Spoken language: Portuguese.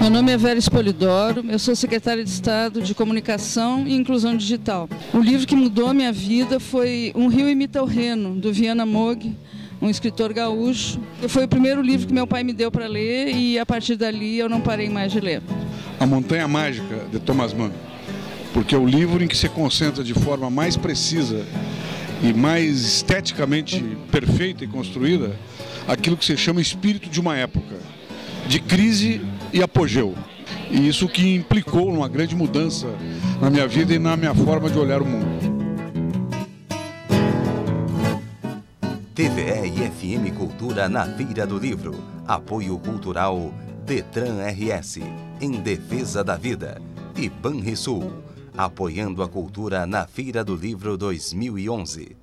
Meu nome é Vera Espolidoro, eu sou secretária de Estado de Comunicação e Inclusão Digital. O livro que mudou a minha vida foi Um Rio Imita o Reno, do Viana Mogue, um escritor gaúcho. Foi o primeiro livro que meu pai me deu para ler e a partir dali eu não parei mais de ler. A Montanha Mágica, de Thomas Mann, porque é o livro em que se concentra de forma mais precisa e mais esteticamente perfeita e construída aquilo que se chama espírito de uma época, de crise e apogeu. E isso que implicou uma grande mudança na minha vida e na minha forma de olhar o mundo. TVE e FM Cultura na Feira do Livro. Apoio Cultural Detran RS, em defesa da vida. E Banrisul, apoiando a cultura na Feira do Livro 2011.